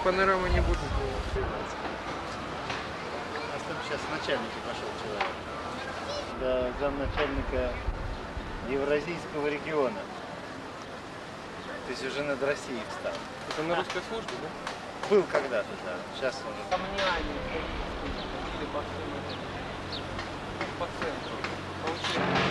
Я панораму не буду. У нас там сейчас начальники пошел человек. До замначальника Евразийского региона. То есть уже над Россией встал. Это на русской службе, да? Был когда-то, да. Сейчас уже. Камнями ходили по. По центру. Получили.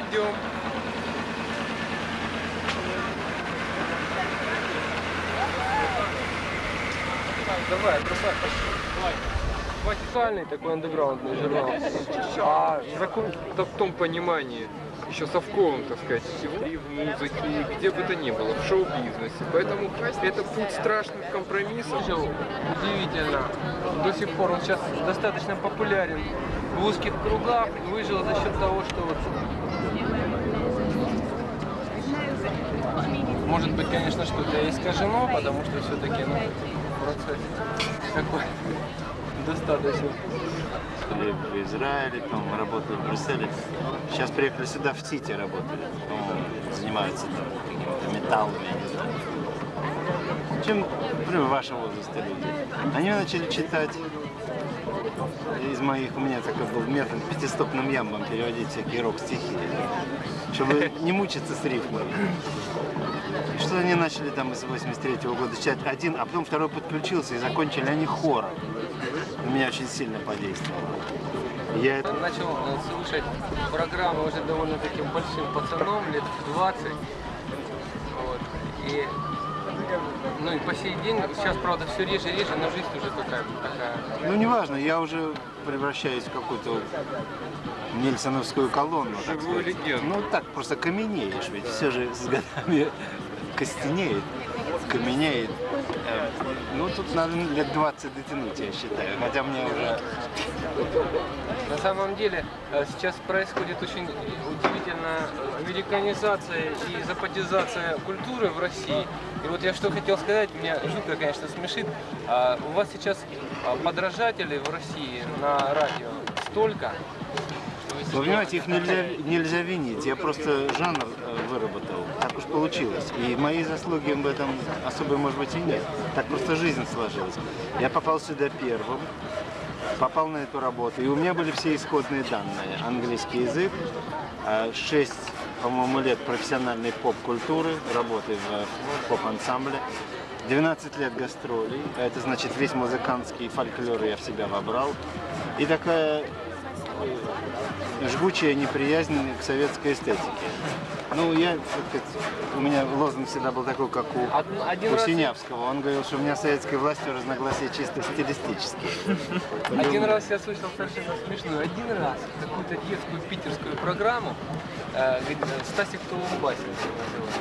Пойдем. Давай, отрубай, пошли. Давай. Официальный такой андеграундный журнал. А закон в том понимании, еще совковым, так сказать, и в музыке, и где бы то ни было, в шоу-бизнесе. Поэтому это путь страшных компромиссов. Удивительно. До сих пор он сейчас достаточно популярен в узких кругах, выжил за счет того, что вот может быть, конечно, что-то искажено, потому что все-таки ну, процесс такой достаточно. В Израиле, там работали в Брюсселе. Сейчас приехали сюда, в Сити работали. По-моему, занимаются там металлами. Чем, например, вашего возраста люди. Они начали читать из моих, у меня такой был метод пятистопным ямбом переводить всякие рок-стихи, чтобы не мучиться с рифмой. Что они начали там с 83 года читать один, а потом второй подключился и закончили они хором. На меня очень сильно подействовало. Я это Начал э, слушать программы уже довольно таким большим пацаном, лет в 20. Вот. И, ну и по сей день, сейчас, правда, все реже и реже, но жизнь уже такая, такая Ну, неважно, я уже превращаюсь в какую-то нельсоновскую колонну. Живую легенду. Ну, так просто каменеешь, ведь все же с годами костенеет, каменеет. Э, Ну, тут надо лет 20 дотянуть, я считаю. Хотя мне уже... На самом деле э, сейчас происходит очень удивительная американизация и западизация культуры в России. И вот я что хотел сказать, меня жутко, конечно, смешит. А, У вас сейчас а, подражателей в России на радио столько, вы понимаете, их нельзя, нельзя винить. Я просто жанр э, выработал. Так уж получилось. И мои заслуги в этом особой, может быть, и нет. Так просто жизнь сложилась. Я попал сюда первым, попал на эту работу. И у меня были все исходные данные. Английский язык, э, шесть, по-моему, лет профессиональной поп-культуры, работы в поп-ансамбле. 12 лет гастролей, а это значит весь музыкантский фольклор я в себя вобрал. И такая жгучая неприязнь к советской эстетике. Ну, я, сказать, у меня лозунг всегда был такой, как у, Од- один у раз- Синявского. Он говорил, что у меня с советской властью разногласия чисто стилистические. Один раз я слышал совершенно смешную, один раз какую-то детскую питерскую программу, Стасик Тулумбасик называется.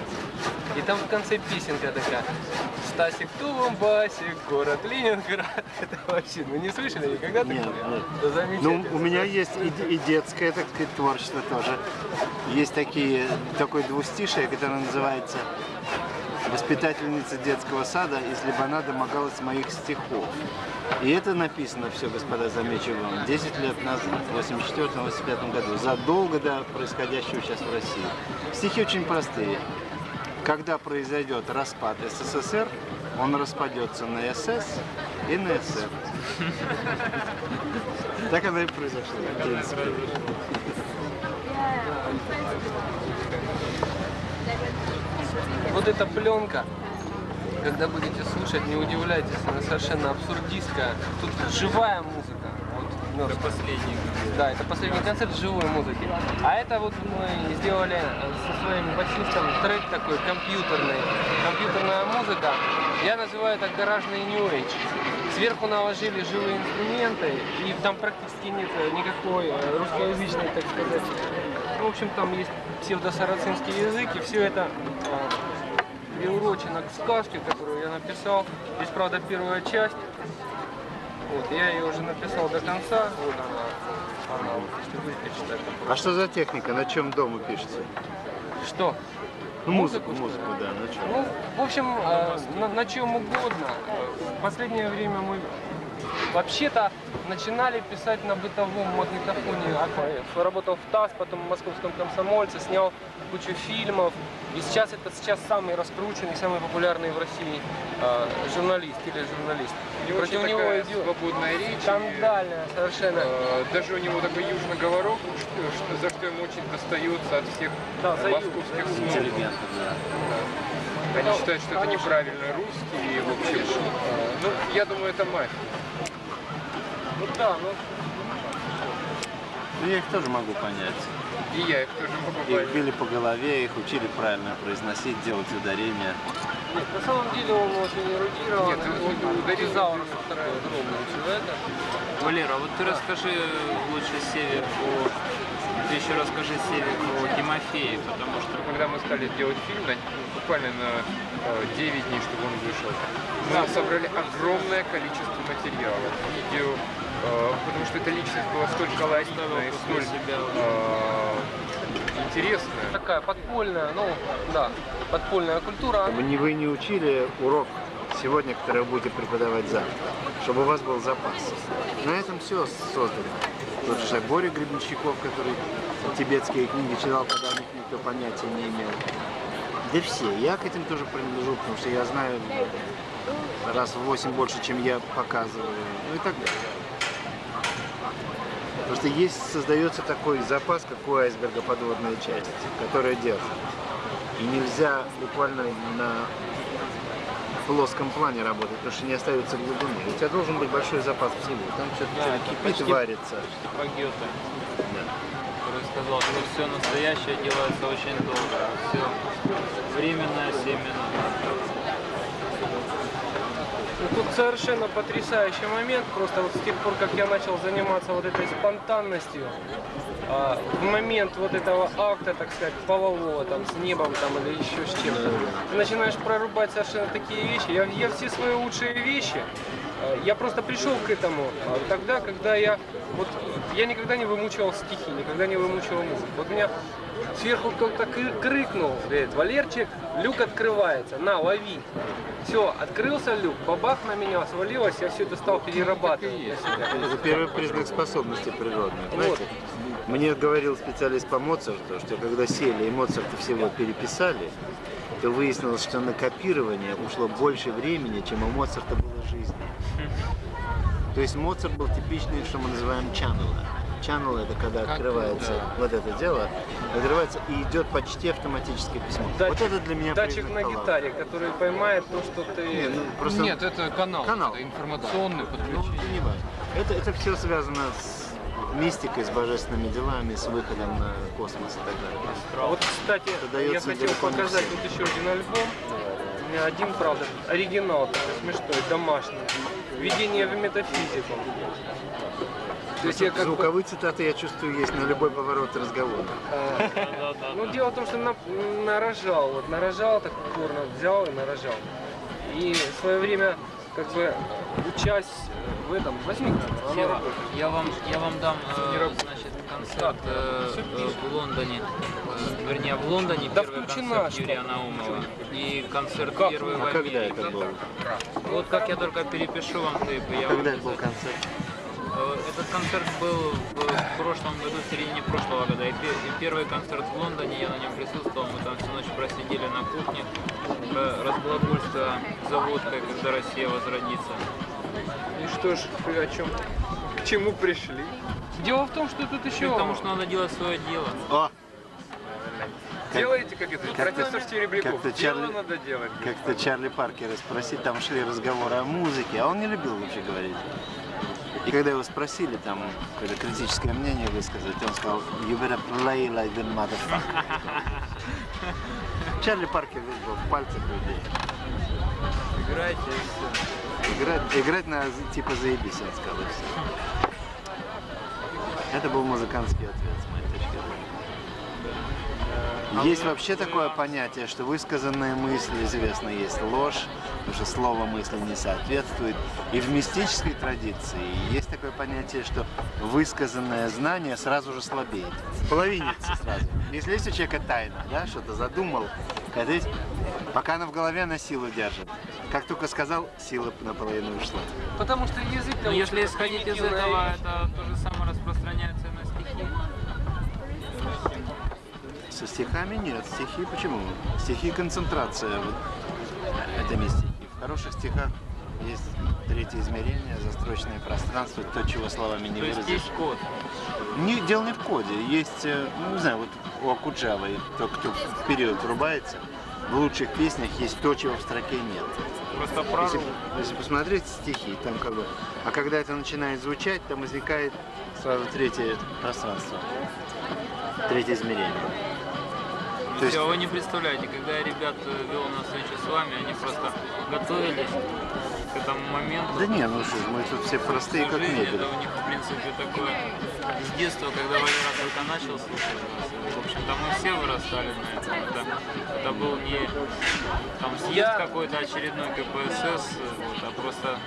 И там в конце песенка такая. Стасик Тулумбасик, город Ленинград. Это вообще, ну не слышали никогда Нет, такое? нет. Да Ну, у меня есть и, и детское, так сказать, творчество тоже. Есть такие, такое двустишие, которое называется «Воспитательница детского сада из Либана домогалась моих стихов». И это написано все, господа, замечу вам, 10 лет назад, в 84-85 году, задолго до происходящего сейчас в России. Стихи очень простые. Когда произойдет распад СССР, он распадется на СС и на СССР. Так оно и произошло. Вот эта пленка, когда будете слушать, не удивляйтесь, она совершенно абсурдистская. Тут живая музыка. Вот, это последний Да, это последний концерт живой музыки. А это вот мы сделали э, со своим басистом трек такой компьютерный. Компьютерная музыка. Я называю это гаражный New Age. Сверху наложили живые инструменты, и там практически нет э, никакой э, русскоязычной, так сказать. Ну, в общем, там есть псевдосарацинский язык, и все это э, приурочено к сказке, которую я написал. Здесь, правда, первая часть. Вот, я ее уже написал до конца. Вот она. Она, вот, если будете читать. А что за техника? На чем дома пишете? просто- Что? Ну, музыку, Музыку, музыку, да, на чем? Ну, в общем, э, на, на чем угодно. В последнее время мы вообще-то начинали писать на бытовом магнитофоне. Работал в ТАСС, потом в Московском комсомольце, снял кучу фильмов. И сейчас это сейчас самый раскрученный, самый популярный в России э, журналист или журналист. У него очень такая свободная речь. скандальная совершенно. Э, Даже у него такой южный говорок, что- что- за что ему очень достается от всех Да, московских СМИ. Интеллигентно, да. Они считают, что это неправильный русский, и, в общем, э, ну, я думаю, это мафия. Ну да, ну Ну, я их тоже могу понять. И я их тоже могу Их понять. били по голове, их учили правильно произносить, делать ударения. Нет, на самом деле он очень эрудирован. Нет, он динозавр вторая это. Валера, вот ты расскажи лучше Севе по... Ты еще расскажи Севе про Тимофея, потому что Когда мы стали делать фильм, на- буквально на э, 9 дней, чтобы он вышел, мы собрали огромное количество материала, видео, э, потому что эта личность была столь колоритная и столь э, интересная. Такая подпольная, ну да, подпольная культура. Не вы не учили урок сегодня, который вы будете преподавать завтра, чтобы у вас был запас. На этом все создано. Тот же Боря Гребенщиков, который тибетские книги читал, когда о них никто понятия не имел. Да все. Я к этим тоже принадлежу, потому что я знаю раз в восемь больше, чем я показываю. Ну и так далее. Потому что есть, создается такой запас, как у айсберга подводная часть, которая держит. И нельзя буквально на плоском плане работать, потому что не остается глубины. У тебя должен быть большой запас всего. Там что-то Да, кипит, почти- варится. по Гёте, Да. который сказал, что все настоящее делается очень долго, а все временное 7 минут. Ну, тут совершенно потрясающий момент. Просто вот с тех пор, как я начал заниматься вот этой спонтанностью, а, в момент вот этого акта, так сказать, полового, там, с небом там или еще с чем-то, ты начинаешь прорубать совершенно такие вещи. Я, я все свои лучшие вещи, а, я просто пришел к этому а, тогда, когда я, вот, я никогда не вымучивал стихи, никогда не вымучивал музыку. Вот меня сверху кто-то крикнул, говорит, Валерчик, люк открывается, на, лови. Все, открылся люк, бабах на меня свалилось, я все это стал перерабатывать себя. Это первый признак способности природных. Знаете, мне говорил специалист по Моцарту, что когда сели и Моцарта всего переписали, то выяснилось, что на копирование ушло больше времени, чем у Моцарта было жизни. То есть Моцарт был типичный, что мы называем channel. Channel это когда открывается вот это дело, открывается и идет почти автоматическое письмо. Датчик- вот это для меня Датчик на гитаре, который поймает то, что ты... Не, ну, просто Нет, это канал, Канал. это информационный Ну, подключение. это не важно. Это, это все связано с мистикой, с божественными делами, с выходом на космос и так далее. А Вот, кстати, я хотел показать вот еще один альбом. У меня один, правда, оригинал такой смешной, домашний. Введение в метафизику. То есть я как бы, Звуковые цитаты, я чувствую, есть на любой поворот разговора. э, ну дело в том, что на, нарожал, вот нарожал так упорно, взял и нарожал. И в свое время, как бы, учась в этом, возьми работает. я вам, я вам дам, э, значит, концерт э, э, в Лондоне, э, вернее, в Лондоне Да первый включена, концерт что? Юрия Наумова и концерт Как? первый в А когда Америке. это было? Вот как я только перепишу вам тейпы, я Когда вам это был концерт? Этот концерт был в в прошлом году, в середине прошлого года. И пе- и первый концерт в Лондоне, я на нем присутствовал. Мы там всю ночь просидели на кухне, про разглагольство за водкой, когда Россия возродится. И что ж, о чем? К чему пришли? Дело в том, что тут еще... Потому что надо делать свое дело. О, Делаете, как это, Как-то- профессор Стеребляков. как-то Дело Чарли- надо делать. как-то Чарли Паркера спросить, там шли разговоры о музыке, а он не любил вообще говорить. И когда его спросили, там, какое-то критическое мнение высказать, он сказал, you better play like the motherfucker. Чарли Паркер весь был в пальцах людей. Играйте и все. Играть, играть на типа заебись, он сказал, и всё. Это был музыкантский ответ, с моей точки зрения. Есть вообще такое понятие, что высказанные мысли, известно, есть ложь, потому что слово мысли не соответствует. И в мистической традиции есть такое понятие, что высказанное знание сразу же слабеет. Половинится сразу. Если есть у человека тайна, да, что-то задумал, когда есть- пока она в голове, она силу держит. Как только сказал, сила наполовину ушла. Потому что язык... Но если исходить из этого, это то же самое распространяется и на стихи. Со стихами нет. Стихи почему? Стихи концентрация. Вот. Это не стихи. В хороших стихах есть третье измерение, застрочное пространство, то, чего словами не То есть выразишь. есть код. Не, дело не в коде. Есть, э, ну, не знаю, вот у Акуджавы, тот, кто вперед рубается, в лучших песнях есть то, чего в строке нет. Просто Если, прорыв. если посмотреть стихи, там как бы, а когда это начинает звучать, там возникает сразу третье пространство, третье измерение. То есть Все, вы не представляете, когда я ребят вел на встречу с вами, они просто готовились к этому моменту. Да не, ну что, ж, мы тут все простые, как мебель. это у них, в принципе, такое с детства, когда Валера только начал слушать нас. В общем-то, мы все вырастали на этом. Это, это был не там съезд какой-то очередной КПСС, вот, а просто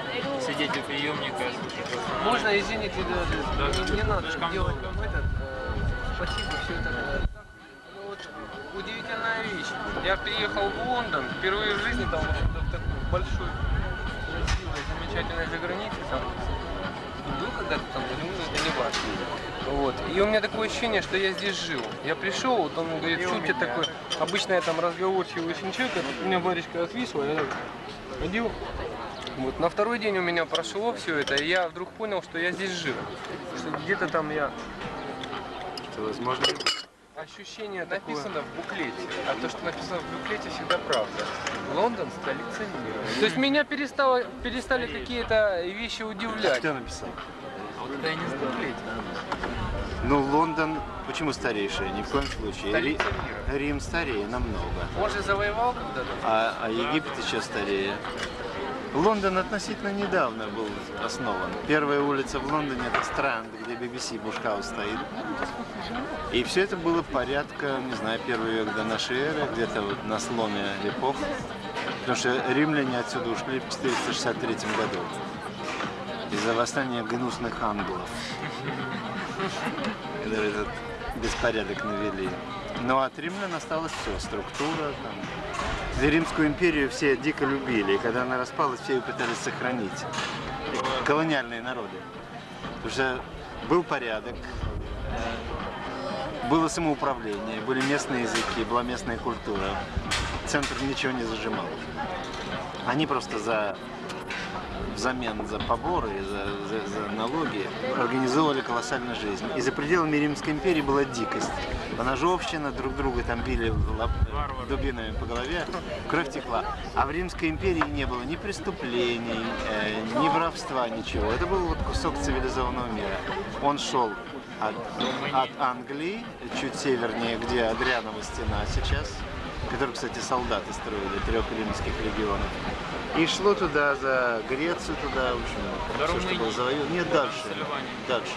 сидеть у приемника слушать. Можно, извините, да, Да, не, не надо слишком делать долго. там этот. э, спасибо, все это. Ну удивительная вещь. Я приехал в Лондон, впервые в жизни там вот в такой замечательной загранице. Там, был когда-то там, ну, это не важно. Вот. И у меня такое ощущение, что я здесь жил. Я пришел, вот он говорит, что ты такой, обычно я там разговорчивый очень человек, а у меня варежка отвисла, я ходил. Вот, на второй день у меня прошло все это, и я вдруг понял, что я здесь жил. Что где-то там я Что, возможно, ощущение написано в буклете, а то, что написано в буклете, всегда правда. Лондон столица мира. То есть меня перестало, перестали какие-то вещи удивлять. кто написал? А вот это я не знаю. Ну, Лондон, почему старейший? Ни в коем случае. Ри-. Рим старее намного, Он же завоевал когда-то. а, а Египет еще старее. Лондон относительно недавно был основан. Первая улица в Лондоне это Странд, где BBC Бушхаус стоит. И все это было порядка, не знаю, первый век до нашей эры, где-то вот на сломе эпох. Потому что римляне отсюда ушли в 463 году из-за восстания гнусных англов, которые этот беспорядок навели. Но от римлян осталось все, структура, там. Римскую империю все дико любили, и когда она распалась, все ее пытались сохранить. Колониальные народы. Что был порядок, было самоуправление, были местные языки, была местная культура. Центр ничего не зажимал. Они просто за взамен за поборы, за, за- за налоги организовывали колоссальную жизнь. И за пределами Римской империи была дикость. Поножовщина, друг друга там били лап- Варвары. дубинами по голове, кровь текла. А в Римской империи не было ни преступлений, э, ни воровства, ничего. Это был вот кусок цивилизованного мира. Он шел от, от Англии, чуть севернее, где Адрианова стена сейчас, который, кстати, солдаты строили трех римских легионов. И шло туда за Грецию, туда, в общем, До все, что было завоевано. Нет, дальше. Дальше, дальше.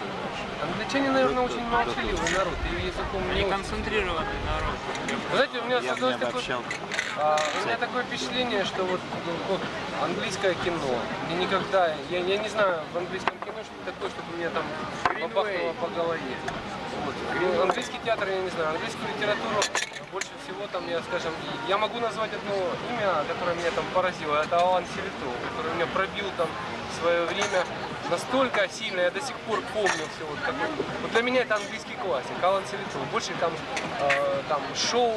Англичане, наверное, Да, очень да, да, молчаливый да. народ. И языком не концентрированный народ. Вы знаете, у меня Я создалось такое, обобщал. а, у меня такое впечатление, что вот, вот английское кино. Мне никогда, я, я не знаю в английском кино, что такое, чтобы мне там бабахнуло по голове. Вот. Ну, английский театр, я не знаю, английскую литературу больше всего там я, скажем, я могу назвать одно имя, которое меня там поразило, это Алан Селитов, который меня пробил там в свое время настолько сильно, я до сих пор помню все вот такое. Вот для меня это английский классик, Алан Селитов. Больше там, э, там шоу,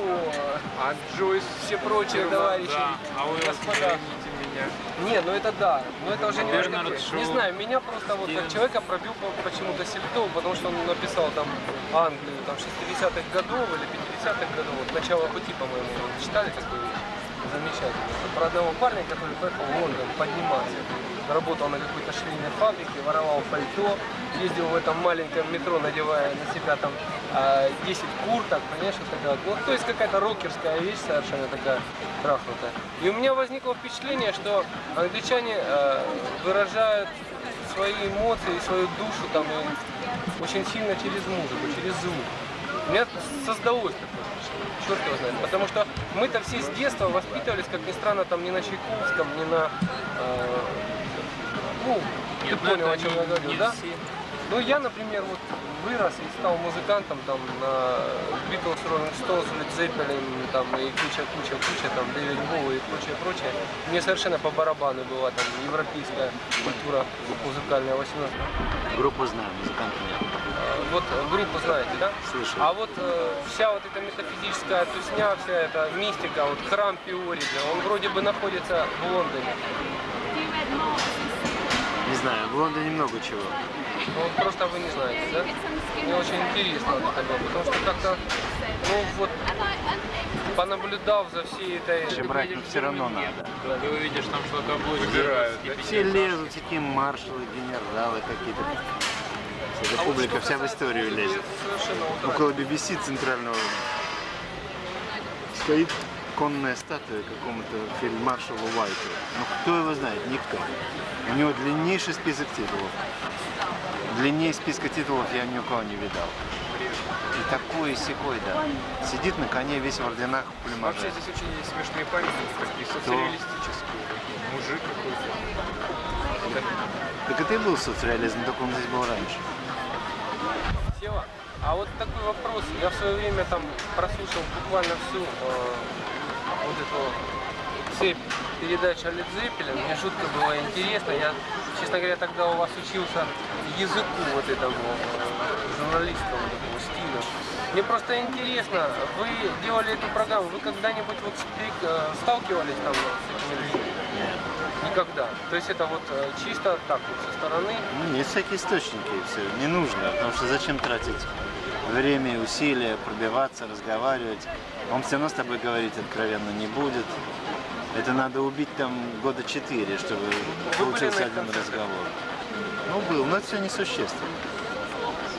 а Джойс, все прочие товарищи, Да, а вы господа. Меня. Не, ну это да, но это уже не Бернард такое. Шоу. Не знаю, меня просто вот как человека пробил по- почему-то Селитов, потому что он написал там Англию там 60-х годов или 50-х годов, вот начало пути, по-моему, вы читали такой замечательный. Про одного парня, который поехал в Лондон подниматься. Работал на какой-то швейной фабрике, воровал пальто, ездил в этом маленьком метро, надевая на себя там а, 10 курток, понимаешь, вот такая вот. Ну, то есть какая-то рокерская вещь совершенно такая трахнутая. И у меня возникло впечатление, что англичане э, выражают свои эмоции свою душу там и очень сильно через музыку, через звук. У меня создалось такое впечатление, черт его знает. Потому что мы-то все с детства воспитывались, как ни странно, там не на Чайковском, не на... э, ну, ты Нет, ну понял, о чем я говорю, да? все. Ну, я, например, вот вырос и стал музыкантом там на Beatles, Rolling Stones, Led Zeppelin, там и куча, куча, куча, там Дэвид Боуи и прочее, прочее. Мне совершенно по барабану была там европейская культура музыкальная 18 Группу знаю, музыкантов нет. Вот э, группу знаете, да? Слышал. А вот э, вся вот эта метафизическая тусня, вся эта мистика, вот храм Пиорида, он вроде бы находится в Лондоне. Не знаю, в Лондоне много чего. Но вот просто вы не знаете, да? Мне очень интересно вот это было, потому что как-то, ну вот, понаблюдав за всей этой... Вообще брать ну, все равно надо. Да, Ты увидишь там. Выбирают, да? Все лезут, такие маршалы, генералы какие-то. Эта публика вся в историю лезет. Около BBC центрального стоит конная статуя какому-то фельдмаршалу Уайту. Ну кто его знает? Никто. У него длиннейший список титулов. Длиннее списка титулов я ни у кого не видал. И такой и секой, да. Сидит на коне весь в орденах плюмажа. Вообще здесь очень смешные памятники, такие социалистические. Мужик какой-то. Так это и был соцреализм, только он здесь был раньше. Сева, а вот такой вопрос. Я в свое время там прослушал буквально всю э, вот эту цепь передач о Led Zeppelin. Мне жутко было интересно. Я, честно говоря, тогда у вас учился языку вот этому э, журналистскому такому стилю. Мне просто интересно, вы делали эту программу, вы когда-нибудь вот э, сталкивались там с этими людьми? Никогда. То есть это вот э, чисто так вот со стороны. Ну, есть всякие источники, все. Не нужно, потому что зачем тратить время и усилия, пробиваться, разговаривать. Он все равно с тобой говорить откровенно не будет. Это надо убить там года четыре, чтобы Вы получился один концертах? разговор. Ну, был, но это все несущественно.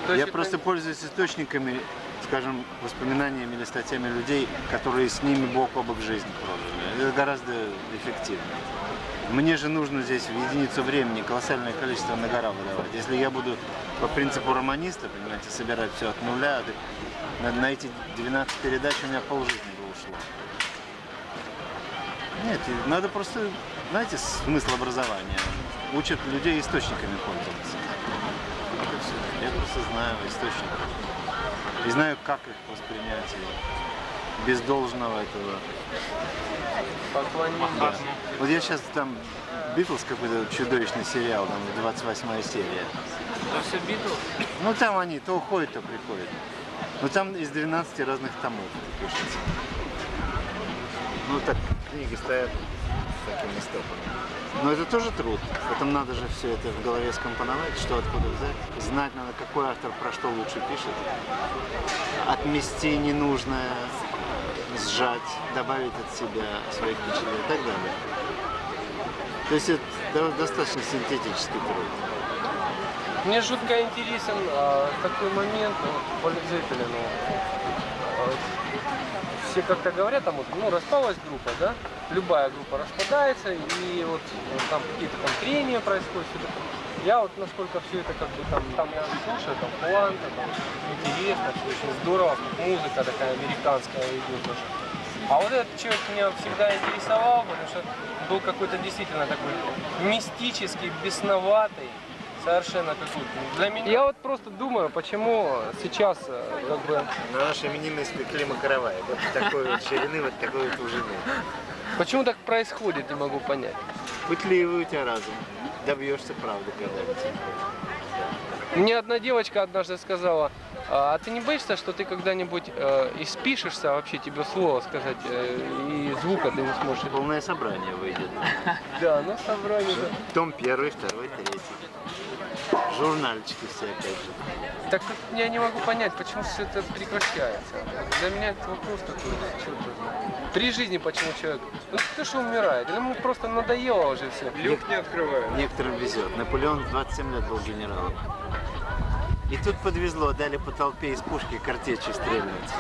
То Я это- просто пользуюсь источниками, скажем, воспоминаниями или статьями людей, которые с ними бок о бок жизнь прожили. Это гораздо эффективнее. Мне же нужно здесь в единицу времени колоссальное количество на гора выдавать. Если я буду по принципу романиста, понимаете, собирать все от нуля, так на, на эти 12 передач у меня полжизни бы ушло. Нет, надо просто, знаете, смысл образования. Учат людей источниками пользоваться. Я просто знаю источники. И знаю, как их воспринять. Без должного этого. Поклонение. Да. Вот я сейчас там Битлз какой-то чудовищный сериал, там 28 серия. Это все Битлз? Ну там они то уходят, то приходят. Ну там из 12 разных томов это пишется. Ну так книги стоят с такими стопами. Но это тоже труд. Потом надо же все это в голове скомпоновать, что откуда взять. Знать надо, какой автор про что лучше пишет. Отмести ненужное, сжать, добавить от себя свои впечатления и так далее. То есть это до- достаточно синтетический труд. Мне жутко интересен а, такой момент ну, по ну, а, все как-то говорят, там вот, ну, распалась группа, да, любая группа распадается, и вот э, там какие-то там трения происходят, всё такое. Я вот насколько все это как бы там, там я слушаю, там планка, там интересно, всё очень здорово, музыка такая американская идет тоже. А вот этот человек меня всегда интересовал, потому что был какой-то действительно такой мистический, бесноватый, совершенно какой-то. Для меня... Я вот просто думаю, почему сейчас э, как бы На нашей именины спекли каравай. Вот такой вот ширины, вот такой вот ужины. Почему так происходит, не могу понять. Пытливый у тебя разум. Добьешься правды когда-нибудь. Мне одна девочка однажды сказала, а ты не боишься, что ты когда-нибудь э, испишешься, вообще тебе слово сказать, э, и звука ты не сможешь? Полное собрание выйдет. Да, на собрание. Том первый, второй, третий. Журнальчики все опять же. Так я не могу понять, почему все это прекращается. Для меня это вопрос такой, черт При жизни почему человек, ну кто что умирает, или ему просто надоело уже все. Люк не открываю. Некоторым везет. Наполеон в 27 лет был генералом. И тут подвезло, дали по толпе из пушки картечью стрельнуть.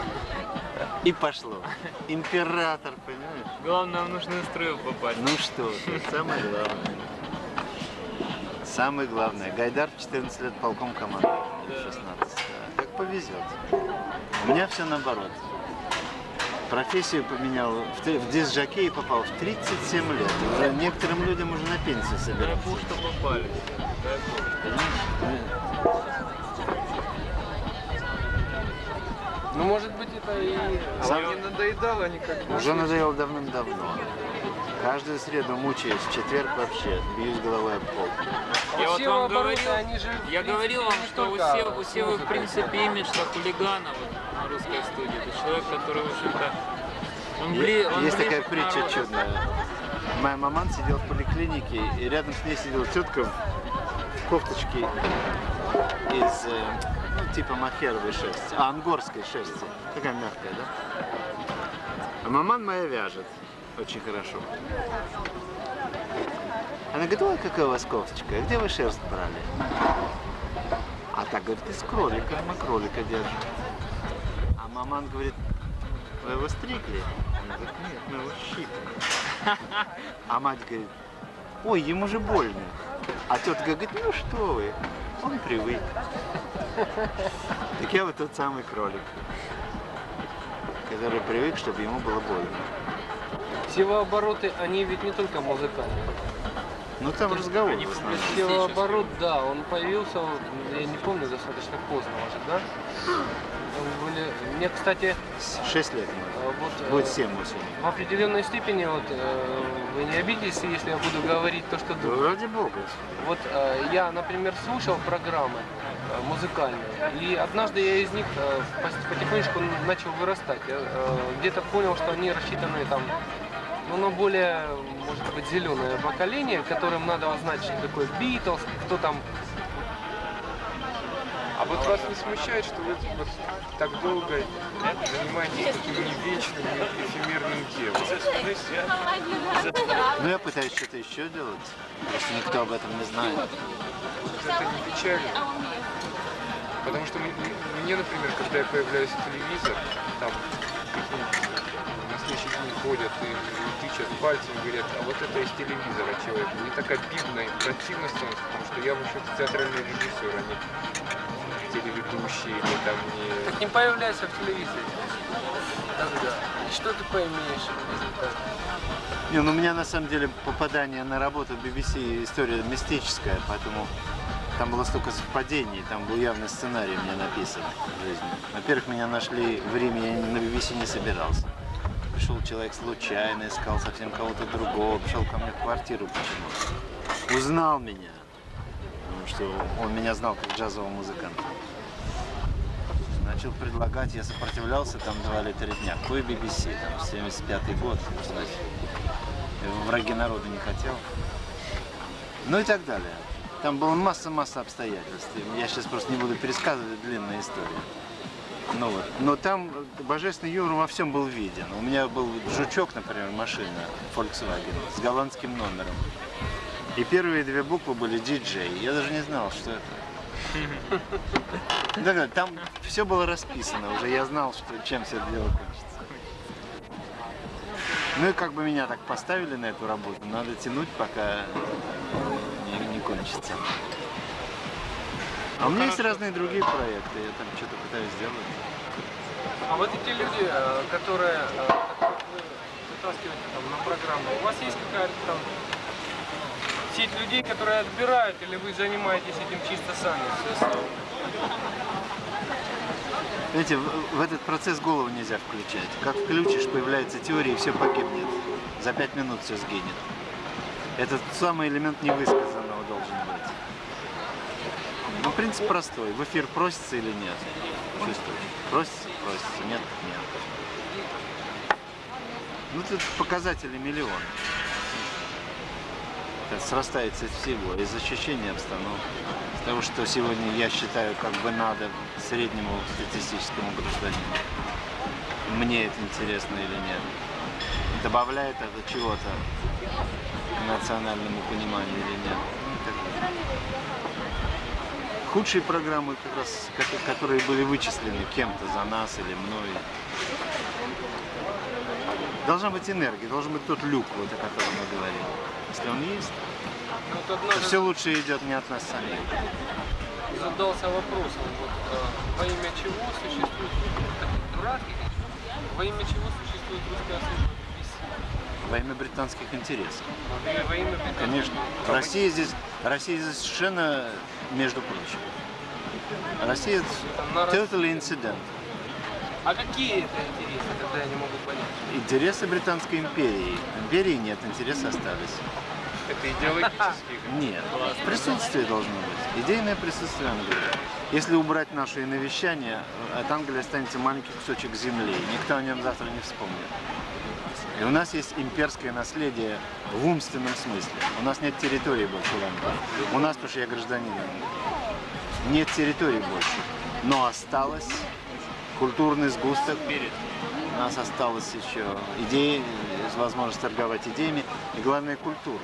И пошло. Император, понимаешь? Главное в нужную струю попасть. Ну что ты, самое главное. Самое главное. Гайдар в 14 лет полком 16. да. Как повезет. У меня все наоборот. Профессию поменял, в, в диск-жокей попал в 37 лет. Уже некоторым людям уже на пенсию Дай собираются. бог, что попали. Дай бог. Понимаешь? Ну может быть это и... Сам- вам не надоедало никак? Уже надоело давным-давно. Каждую среду мучаюсь, в четверг вообще бьюсь головой об пол. Я вот вам говорил, они же, в я говорил вам, что у всех, у с всех в принципе имидж хулигана вот, русской студии. Это человек, который, в общем-то, он, бли, он Есть такая притча народу. чудная. Моя маман сидела в поликлинике, и рядом с ней сидела тетка в кофточке из, э, ну, типа махеровой шерсти, а, ангорской шерсти. Такая мягкая, да? А маман моя вяжет очень хорошо. Она говорит, ой, какая у вас кофточка, где вы шерсть брали? А так, говорит, из кролика, мы кролика держим. Маман говорит, вы его стригли? Он говорит, нет, мы его щипали. А мать говорит, ой, ему же больно. А тетка говорит, ну что вы, он привык. Так я вот тот самый кролик, который привык, чтобы ему было больно. Севообороты, они ведь не только музыкальные. Ну там разговор в основном. Севооборот, да, он появился, я не помню, достаточно поздно уже, да? Были... Мне, кстати, Шесть лет э, вот э, Будет семь осенью. в определенной степени, вот, э, вы не обидитесь, если я буду говорить то, что Да думаю. ради бога. Вот я, например, слушал программы музыкальные, и однажды я из них потихонечку начал вырастать. Я где-то понял, что они рассчитаны там ну, на более, может быть, зеленое поколение, которым надо узнать, что такое Битлз, кто там вот вас не смущает, что вы вот так долго занимаетесь таким не вечным, не эфемерным делом? Ну я пытаюсь что-то еще делать. Просто никто об этом не знает. Это не печально? Потому что мне, например, когда я появляюсь в телевизор, там на следующий день ходят и, и тычат пальцем, говорят, а вот это из телевизора человек. Мне так обидно и противно становится, потому что я, в общем-то, театральный режиссер, а не телеведущий или там не... так не появляется в телевизоре. Тогда. И что ты поймешь? Не, ну у меня на самом деле попадание на работу в BBC история мистическая, поэтому там было столько совпадений, там был явный сценарий меня написан в жизни. Во-первых, меня нашли в Риме, я на BBC не собирался. Пришел человек случайно, искал совсем кого-то другого, пришел ко мне в квартиру почему-то. Узнал меня, потому что он меня знал как джазового музыканта. Начал предлагать, я сопротивлялся там два или три дня. Какой BBC, там, 75-й год, кстати. Враги народа не хотел. Ну и так далее. Там была масса-масса обстоятельств. Я сейчас просто не буду пересказывать длинная история. Ну вот. Но там божественный юмор во всем был виден. У меня был жучок, например, машина Volkswagen с голландским номером. И первые две буквы были DJ. Я даже не знал, что это. Да, да, там все было расписано уже. Я знал, что, чем все это дело кончится. Ну и как бы меня так поставили на эту работу, надо тянуть, пока не, не кончится. А у меня есть разные другие проекты, я там что-то пытаюсь сделать. А вот эти люди, э, которые, э, вытаскиваете там на программу, у вас есть какая-то там сеть людей, которые отбирают, или вы занимаетесь этим чисто сами? Знаете, в, в этот процесс голову нельзя включать. Как включишь, появляется теория, и все погибнет. За пять минут все сгинет. Этот самый элемент невысказанного должен быть. Ну, принцип простой. В эфир просится или нет? Чувствуешь? Просится? Просится. Нет? Нет. Ну, тут показатели миллион. Это срастается из всего. Из ощущения обстановки. Из того, что сегодня я считаю, как бы надо среднему статистическому гражданину. Мне это интересно или нет. Добавляет это чего-то к национальному пониманию или нет. Худшие программы, как раз, ко- которые были вычислены кем-то за нас или мной. Должна быть энергия, должен быть тот люк, вот о котором мы говорили. Если он есть, Вот то однажды все лучше идет не от нас самих. задался вопросом, вот, э, во имя чего существует, дурацкий, во имя чего существует русская служба? Во имя британских интересов. Во имя британского- Конечно. Россия здесь, Россия здесь совершенно между прочим. Россия Россию. totally incident. А какие это интересы, тогда я не могу понять. Интересы Британской империи. Империи нет, интересы остались. Это идеологический. Нет, присутствие должно быть. Идейное присутствие Англии. Если убрать наше иновещание, от Англии останется маленький кусочек земли. Никто о нем завтра не вспомнит. И у нас есть имперское наследие в умственном смысле. У нас нет территории больше в Англии. У нас, потому что я гражданин Англии. Нет территории больше. Но осталось культурный сгусток. У нас осталось еще идеи, возможность торговать идеями и, главное, культурой.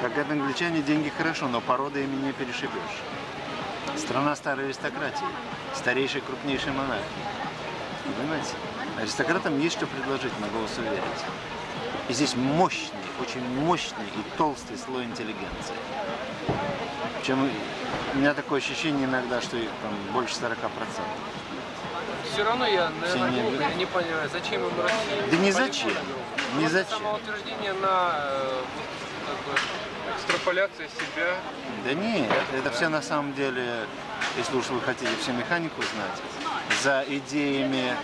Как говорят англичане, деньги хорошо, но породы ими не перешибешь. Страна старой аристократии, старейшей, крупнейшей монархии. Понимаете? Аристократам есть что предложить, могу вас уверить. И здесь мощный, очень мощный и толстый слой интеллигенции. Причем у меня такое ощущение иногда, что их там больше 40%. Все равно я, наверное, не- я не понимаю, зачем им Россия? Да не зачем, не Просто зачем. Самоутверждение на э, вот, как бы, Экстраполяция себя. Да нет, это все на самом деле, если уж вы хотите всю механику знать, за идеями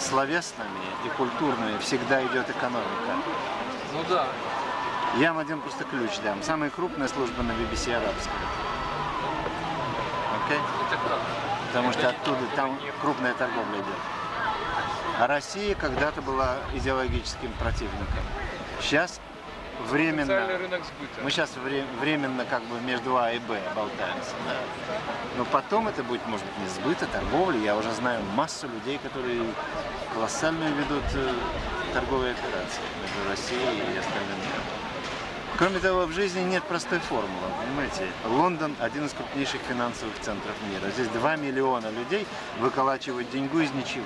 словесными и культурными всегда идет экономика. ну да. Я вам один просто ключ дам. Самая крупная служба на BBC арабская. Окей? Это как? Потому что оттуда там крупная торговля идет. А Россия когда-то была идеологическим противником. Сейчас временно... Сбыта. Мы сейчас временно как бы между А и Б болтаемся. Да. Но потом это будет, может быть, не сбыт, а торговля. Я уже знаю массу людей, которые колоссальную ведут э, торговые операции между Россией и остальным миром. Кроме того, в жизни нет простой формулы, понимаете? Лондон – один из крупнейших финансовых центров мира. Здесь 2 миллиона людей выколачивают деньгу из ничего.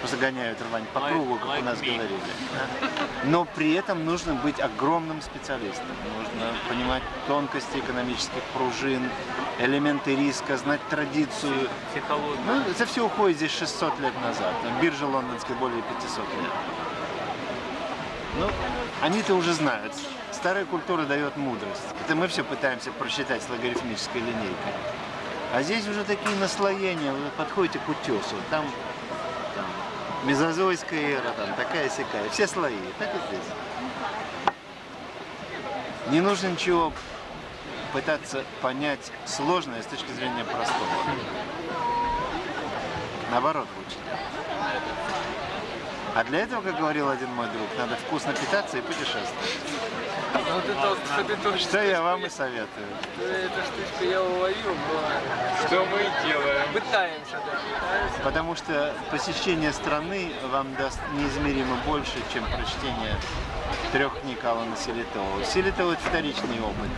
Просто гоняют рвань по кругу, как у нас me. говорили. Но при этом нужно быть огромным специалистом. Нужно понимать тонкости экономических пружин, элементы риска, знать традицию. Психология. Ну, это все уходит здесь 600 лет назад. Там биржа лондонская более 500 лет. Ну, они-то уже знают. Старая культура дает мудрость. Это мы все пытаемся просчитать с логарифмической линейкой. А здесь уже такие наслоения. Вы подходите к утесу. Там, там мезозойская эра, там такая сякая. Все слои. Так и здесь. Не нужно ничего пытаться понять сложное с точки зрения простого. Наоборот лучше. А для этого, как говорил один мой друг, надо вкусно питаться и путешествовать. Ну, Вот это вот, кстати, тоже Что я вам и советую. Эта штучка я уловил, но Что мы и делаем. пытаемся, да, пытаемся. Потому что посещение страны вам даст неизмеримо больше, чем прочтение трех книг Алана Селитова. Селитова – это вторичный опыт.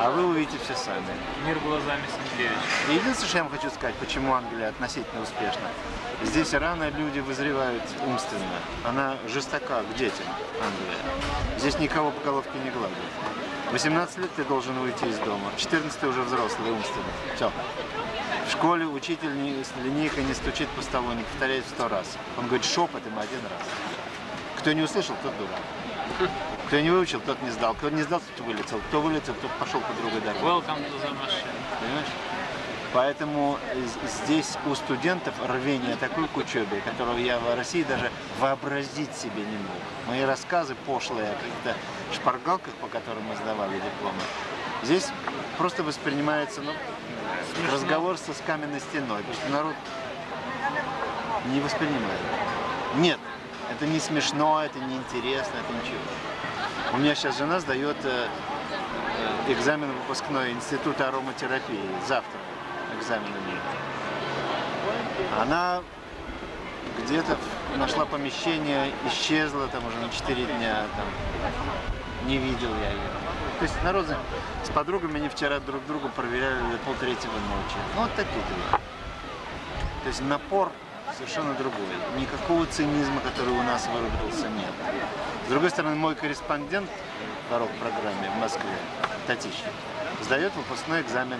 А вы увидите все сами. Мир глазами Сенкевича. И единственное, что я вам хочу сказать, почему Англия относительно успешна. Здесь рано люди вызревают умственно. Она жестока к детям, Англия. Здесь никого по головке не гладят. 18 лет ты должен уйти из дома. 14 ты уже взрослый, умственно. Все. В школе учитель не, с линейкой не стучит по столу, не повторяет сто раз. Он говорит шепотом один раз. Кто не услышал, тот дурак. Кто не выучил, тот не сдал. Кто не сдал, тот вылетел. Кто вылетел, тот пошел по другой дороге. Welcome to the machine. Понимаешь? Поэтому здесь у студентов рвение такое к учебе, которого я в России даже вообразить себе не мог. Мои рассказы пошлые о каких-то шпаргалках, по которым мы сдавали дипломы, здесь просто воспринимается ну, разговор со с каменной стеной, потому что народ не воспринимает. Нет, это не смешно, это не интересно, это ничего. У меня сейчас жена сдает э, э, экзамен выпускной Института ароматерапии. Завтра экзамен у нее. Она где-то нашла помещение, исчезла там уже на 4 дня. Там. Не видел я ее. То есть народ за- с подругами они вчера друг друга проверяли до полтретьего ночи. Ну, вот такие дела. То есть напор совершенно другой. Никакого цинизма, который у нас выработался, нет. С другой стороны, мой корреспондент по рок-программе в Москве, Татищев, сдает выпускной экзамен.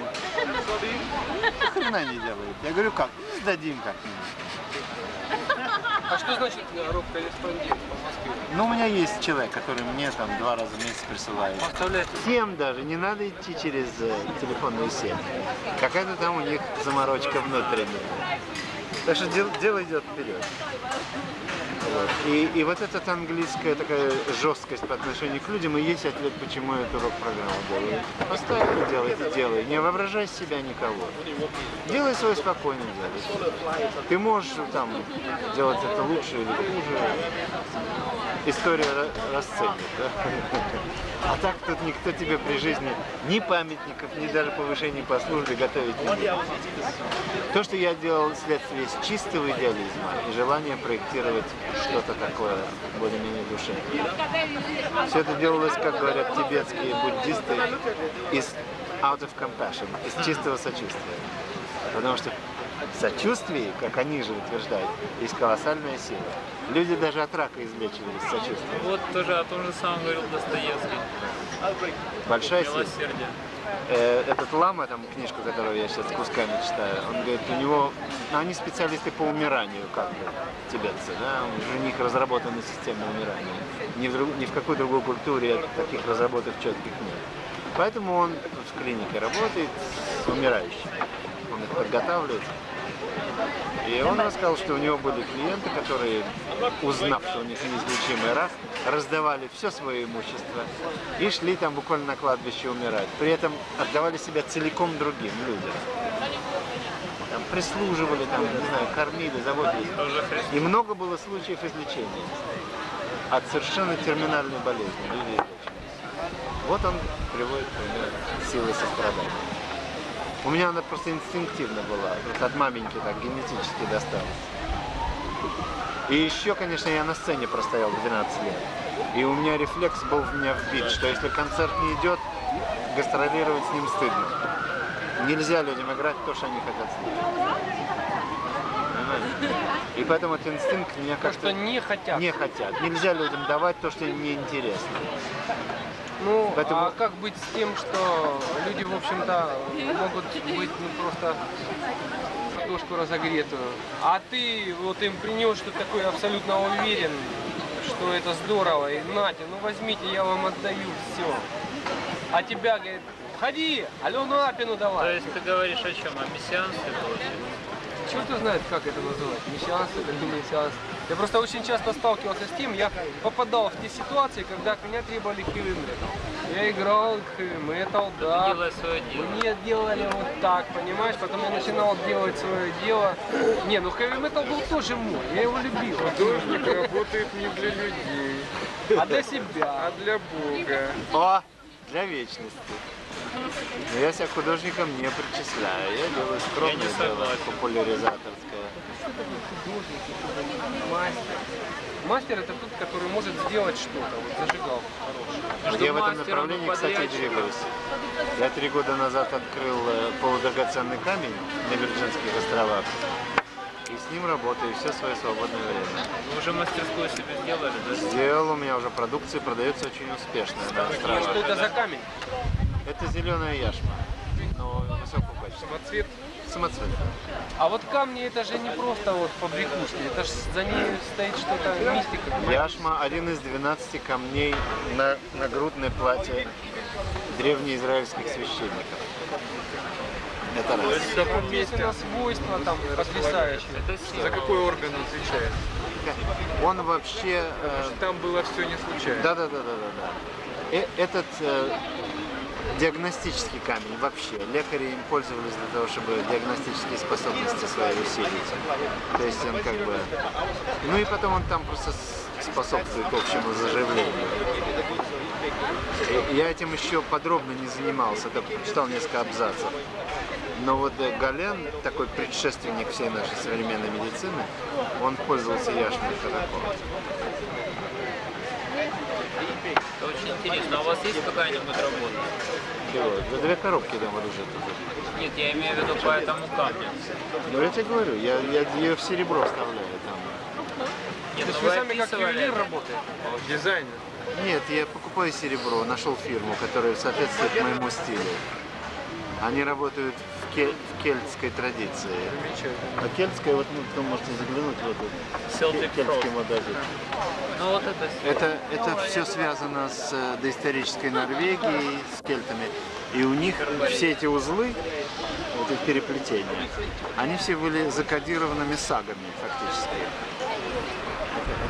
Хрена не делает. Я говорю, как? Сдадим как-нибудь. А что значит э, рок-корреспондент по Москве? Ну, у меня есть человек, который мне там два раза в месяц присылает. Поставляет Всем даже не надо идти через э, телефонную сеть. Какая-то там у них заморочка внутренняя. Так что дел- дело идет вперед. И, и вот эта английская такая жесткость по отношению к людям и есть ответ, почему я эту рок-программу делаю. Оставь это делать и делай. Не воображай себя никого. Делай свое спокойно делай. Ты можешь там делать это лучше или хуже. История ра- расценит, да? А так тут никто тебе при жизни ни памятников, ни даже повышений по службе готовить не будет. То, что я делал следствие из чистого идеализма и желания проектировать что-то такое более-менее душевное. Все это делалось, как говорят тибетские буддисты, из out of compassion, из чистого сочувствия. Потому что в сочувствии, как они же утверждают, есть колоссальная сила. Люди даже от рака излечивались сочувствием. Вот тоже о том же самом говорил Достоевский. Большая сила. Милосердие. Э, этот лама, там книжку, которую я сейчас кусками читаю, он говорит, у него, ну, они специалисты по умиранию, как бы, тибетцы, да, у них разработана система умирания. Ни в, друг- ни в какой другой культуре таких разработок четких нет. Поэтому он в клинике работает с умирающими. Он их подготавливает. И он рассказал, что у него были клиенты, которые, узнав, что у них неизлечимый рак, раздавали все свое имущество и шли там буквально на кладбище умирать. При этом отдавали себя целиком другим людям. Там прислуживали, там, не знаю, кормили, заботились. И много было случаев излечения от совершенно терминальной болезни. Вот он приводит пример силы сострадания. У меня она просто инстинктивно была. Вот от маменьки так генетически досталась. И еще, конечно, я на сцене простоял 12 лет. И у меня рефлекс был в меня вбит, что если концерт не идет, гастролировать с ним стыдно. Нельзя людям играть то, что они хотят. Понимаете? И поэтому этот инстинкт меня как-то не хотят. не хотят. Нельзя людям давать то, что им не интересно. Ну, Поэтому- а как быть с тем, что люди, в общем-то, могут быть ну, просто картошку разогретую, а ты вот им принес, что такой абсолютно уверен, что это здорово, и нате, ну возьмите, я вам отдаю все. А тебя, говорит, ходи, Алену Апину То давай. есть ты говоришь о чем? О мессианстве получается? Черт его знает, как это называть, мессианство или не мессианство. Я просто очень часто сталкивался с тем, я попадал в те ситуации, когда от меня требовали metal. Я играл metal, да. Делай свое дело. Мне делали вот так, понимаешь? Потом я начинал делать свое дело. Не, ну heavy metal был тоже мой, я его любил. Художник работает не для людей, А для себя. а для Бога. О, для вечности. Но я себя художником не причисляю. Я делаю скромное Я не дело, популяризаторское. Мастер. Мастер это тот, который может сделать что-то, вот зажигалку хорошую. Я в этом направлении, кстати, двигаюсь. Я три года назад открыл э, полудрагоценный камень на Вирджинских островах. И с ним работаю все свое свободное время. Вы уже мастерскую себе сделали, да? Сделал, у меня уже продукция продается очень успешно на А что это за камень? Это зеленая яшма, но высокого качества. Самоцвет. Самоцвет. А вот камни это же не просто вот побрякушки, это же за ней стоит что-то мистика. Яшма – один из 12 камней на нагрудной плате древнеизраильских священников. Это раз. Месте? Естественно, свойства там потрясающие. Это За какой орган отвечает? Он вообще... э, Там было все не случайно. Да, да, да, да, да, да. Э, Этот э, диагностический камень вообще. Лекари им пользовались для того, чтобы диагностические способности свои усилить. То есть он как бы... Ну и потом он там просто способствует общему заживлению. Я этим еще подробно не занимался, только прочитал несколько абзацев. Но вот э, Гален, такой предшественник всей нашей современной медицины, он пользовался яшмой широко. Это очень интересно. А у вас есть какая-нибудь работа? Чего? Да две коробки уже тут. Нет, я имею в виду по этому камню. Ну я тебе говорю, я, я ее в серебро вставляю там. Нет, То есть ну вы вы сами как ювелир работаете? Дизайнер. Нет, я покупаю серебро, нашел фирму, которая соответствует моему стилю. Они работают в, кель- в кельтской традиции. А кельтская, вот ну, кто можете заглянуть в этот Celtic кельтский магазин. Ну вот это Это, это все связано с э, доисторической Норвегией, с кельтами. И у них все эти узлы, вот их переплетения, они все были закодированными сагами фактически.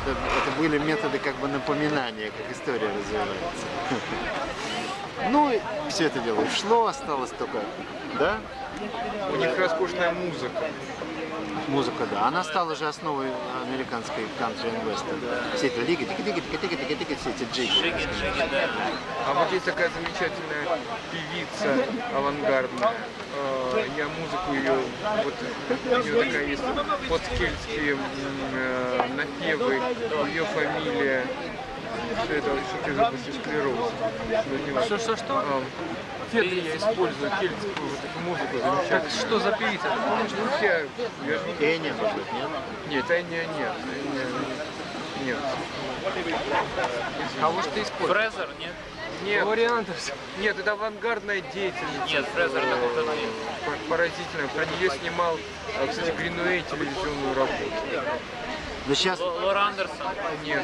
Это, это- это были методы как бы напоминания, как история развивается. Ну, и все это дело ушло, осталось только, да, У них роскошная музыка. музыка, да. Она стала же основой американской country and western. Все эти лиги, тики тики тики тики тики тики все эти джиги. Жиги, жиги, да. А вот есть такая замечательная певица авангардная. Э, Я музыку ее, вот у нее такая есть подкельтские м, э, напевы, ее фамилия. Все это что ты запусти склероз. Что, что, что? А, Федри я использую кельтскую вот эту музыку Так замечательную. что за певица? Ну, я, я же не- Эня, может быть, нет? Нет, Эня нет. Нет. Кого ж ты используешь? Фрезер, нет? Нет, Вариантов. нет, это авангардная деятельница. Нет, Фрезер такой как нет. Пор- Поразительно. Про нее снимал, э, кстати, Гринуэй телевизионную работу. Но сейчас Лор Андерсон. Нет.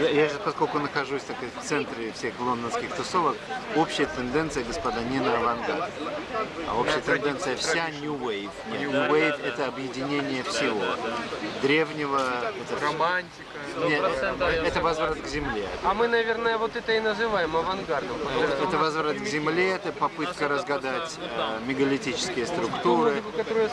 Я, же, поскольку нахожусь так, в центре всех лондонских тусовок, общая тенденция, господа, не на авангард, а общая тенденция вся. New Wave. Нет, New Wave. Wave Да, да, это объединение всего. Древнего, это. Романтика. Нет, это возврат к земле. А мы, наверное, вот это и называем авангардом. что Это возврат к земле, это попытка разгадать э, мегалитические структуры.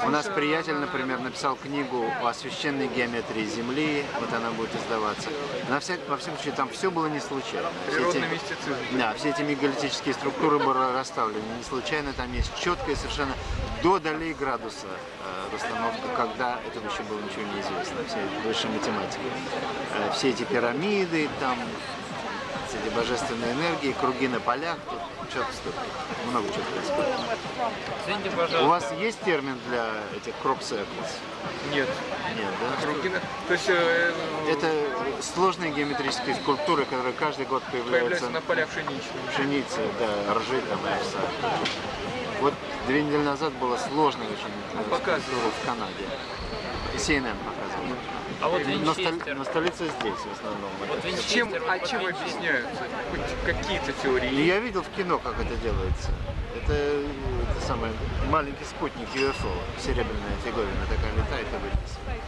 У нас приятель, например, написал книгу о священной геометрии Земли, вот она будет издаваться. На всяк- во всяком случае, там все было не случайно. Все эти-. Да, все эти мегалитические структуры были расставлены не случайно, там есть четкая совершенно до долей градуса э, расстановка, когда это еще было ничего не известно, все высшей математики. Э, все эти пирамиды, там эти божественные энергии, круги на полях, тут четко столько, много чего происходит. У вас есть термин для этих crop circles? Нет. Нет, да? Круги на- То есть э, Это сложные геометрические скульптуры, которые каждый год появляются появляется на полях пшеничных. пшеницы, да, ржи там и овса. Вот две недели назад была сложная очень э, показывай. скульптура в Канаде. CNN показывал. А вот Но, стол- Винчестер. но столица здесь в основном. Вот Чем, а чем Винчестер. объясняются? Хоть какие-то И теории? я видел в кино, как это делается. Это, это самый маленький спутник UFO, серебряная фиговина такая летает и выписывает.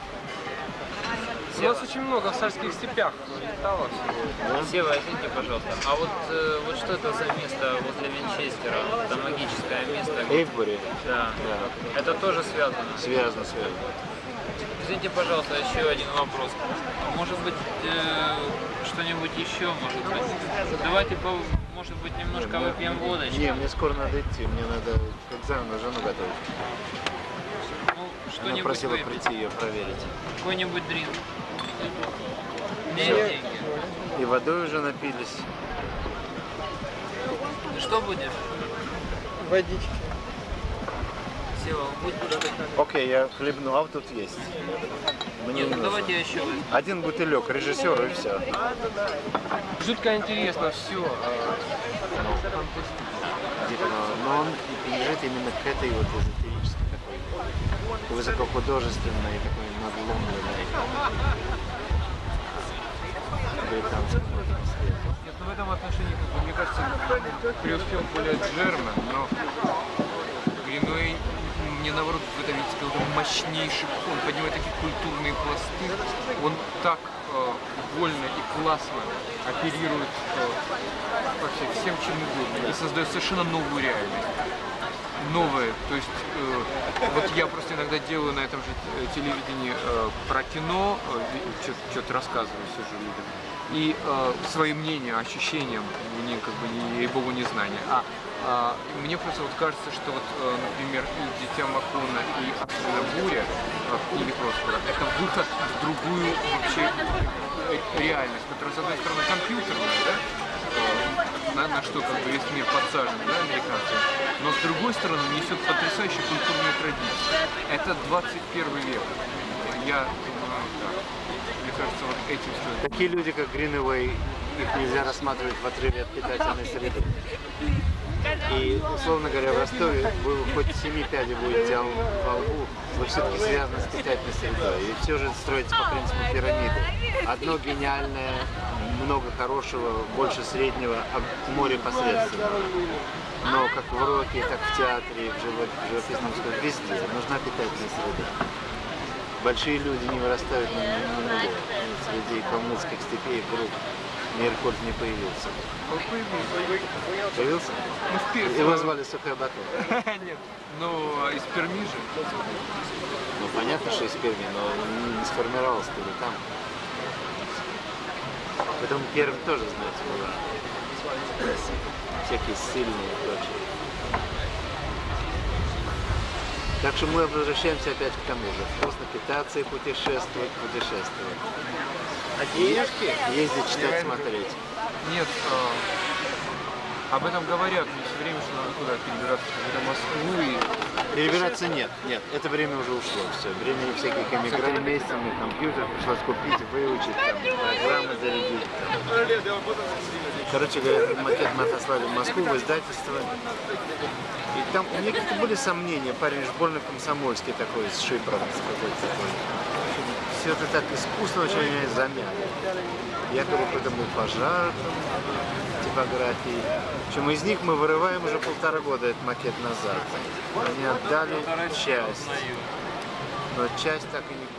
У нас очень много в царских степях летало всего. Сева, извините, пожалуйста. А вот, э, вот что это за место возле Винчестера? Это магическое место. где- Эйвбори Да. Да. Это тоже связано. связано, связано. Извините, пожалуйста, еще один вопрос. Может быть, э, что-нибудь еще, может быть? Давайте, по- может быть, немножко выпьем водочки. Не, мне скоро надо идти, мне надо к экзамену жену готовить. Ну, Она что-нибудь просила выпить. прийти ее проверить. Какой-нибудь дринк. И водой уже напились. Ты что будешь? Водички. Сева, будь. Окей, я хлебну, а вот тут есть. Мне Нет, не ну нужно. давайте я еще возьму. Один бутылек, режиссер и все. Жутко интересно все. Но он лежит именно к этой вот эзотерической такой высокохудожественной, такой надломленной британской атмосфере. Нет, ну в этом отношении, как бы, мне кажется, преуспел более Джермен, но Гринуэй мне наоборот в этом видится какой-то мощнейший, он поднимает такие культурные пласты, он так э, вольно и классно оперирует э, вообще всем чем угодно и создает совершенно новую реальность. Новое, то есть э, вот я просто иногда делаю на этом же э, телевидении э, про кино, э, что-то рассказываю все же людям, и э, свои мнения, ощущения, не как бы не ей-богу не знания, а а, мне просто вот кажется, что вот, э, например, и Дитя Макона, и особенно Буря э, книге Проспера, это выход в другую вообще реальность, которая, с одной стороны, компьютерная, да, э, на, на что как бы весь мир подсажен, да, американцы, но с другой стороны несет потрясающие культурные традиции. Это 21 век. Я думаю, да. Мне кажется, вот этим стоит Такие люди, как Гриневей, их нельзя рассматривать в отрыве от питательной среды. И, условно говоря, в Ростове вы хоть семи пядей будете во лбу, вы все-таки связаны с питательной средой. И все же строится по принципу пирамиды. Одно гениальное, много хорошего, больше среднего, а море посредственного. Но как в роке, так в театре, в живописном искусстве, везде нужна питательная среда. Большие люди не вырастают на, нуле. Среди калмыцких степей вдруг Меркурь не появился. Он появился. Появился? Ну, в Пи- Его звали Сухой Батон. Нет. Ну, из Перми же. Ну, понятно, что из Перми, но не сформировался ты там. Поэтому Пермь тоже, знаете, была. Всякие сильные и прочее. Так что мы возвращаемся опять к тому же. Вкусно питаться и путешествовать, путешествовать. А денежки? Ездить, читать, смотреть. Нет, а, об этом говорят. Мне все время, что надо куда перебираться, в Москву и Перебираться нет, нет, это время уже ушло, все, времени всяких эмигрантов. месяцев мне компьютер пришлось купить, выучить, там, программы зарядить. Короче говоря, макет мы отослали в Москву, в издательство. И там у меня какие-то были сомнения, парень же больно комсомольский такой, с шипром, с какой-то такой. Все это так искусно очень меня замяли. Я говорю, какой-то был пожар, типографии. Причем из них мы вырываем уже полтора года этот макет назад. Они отдали часть, но часть так и не.